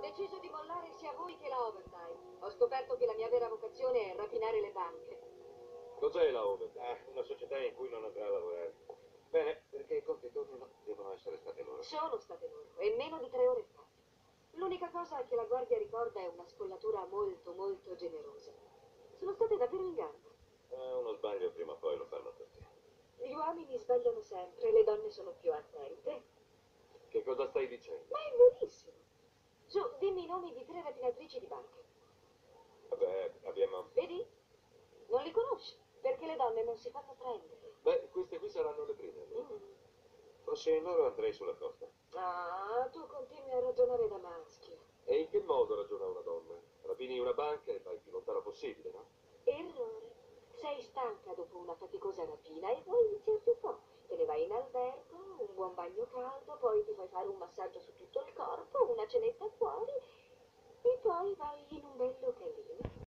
deciso di mollare sia voi che la Overtime. Ho scoperto che la mia vera vocazione è rapinare le banche. Cos'è la Overtime? Ah, una società in cui non andrà a lavorare. Bene, perché i conti tornino, devono essere state loro. Sono state loro, e meno di tre ore fa. L'unica cosa che la guardia ricorda è una scollatura molto, molto generosa. Sono state davvero in gamba. Eh, uno sbaglio prima o poi lo fanno tutti. Gli uomini sbagliano sempre, le donne sono più attente. Che cosa stai dicendo? Ma è verissimo. Su, dimmi i nomi di tre rapinatrici di banche. Vabbè, abbiamo... Vedi? Non li conosci, perché le donne non si fanno prendere. Beh, queste qui saranno le prime. allora. Mm. Fossi in loro andrei sulla costa. Ah, tu continui a ragionare da maschio. E in che modo ragiona una donna? Rapini una banca e vai più lontano possibile, no? Errore. Sei stanca dopo una faticosa rapina e vuoi iniziarti un po'. Te ne vai in albergo, un buon bagno caldo, poi ti fai fare un massaggio su tutto il corpo, una cenetta